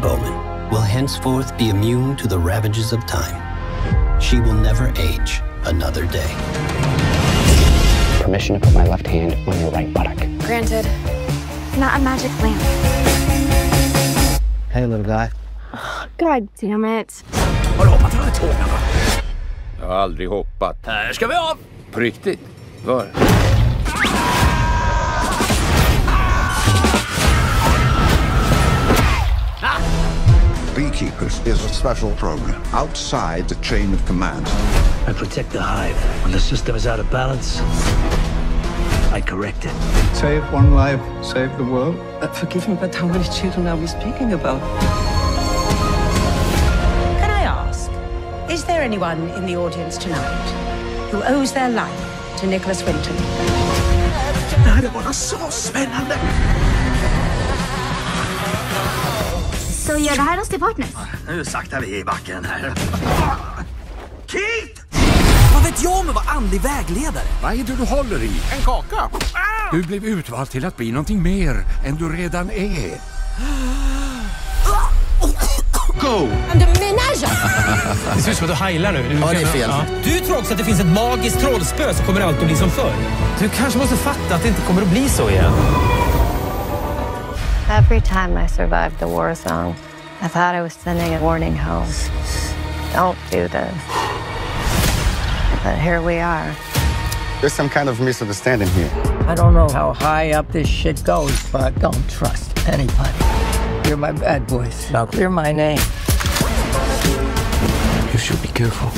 Sharon Bowman will henceforth be immune to the ravages of time. She will never age another day. Permission to put my left hand on your right buttock. Granted. Not a magic lamp. Hey, little guy. God damn it. Har du hoppat från ett tåg någon gång? Jag har aldrig hoppat. Här ska vi av! På riktigt? Var? Beekeepers is a special program outside the chain of command. I protect the hive. When the system is out of balance, I correct it. Save one life, save the world. Uh, forgive me, but how many children are we speaking about? Can I ask, is there anyone in the audience tonight who owes their life to Nicholas Winton? Det här är bara så spännande! So you're the Hiddleston partners? Nu saktar vi i backen här. Keith! Vad vet jag om att vara andlig vägledare? Vad är det du håller i? En kaka! Du blev utvald till att bli någonting mer än du redan är. Go! Menage! Det ser ut som att du heilar nu. Du ja, det är fel. Ja. Du tror också att det finns ett magiskt trollspö som kommer allt att bli som förr. Du kanske måste fatta att det inte kommer att bli så igen. Every time I survived the war zone, I thought I was sending a warning home. Don't do this. But here we are. There's some kind of misunderstanding here. I don't know how high up this shit goes, but don't trust anybody. You're my bad boys. Now clear my name. You should be careful.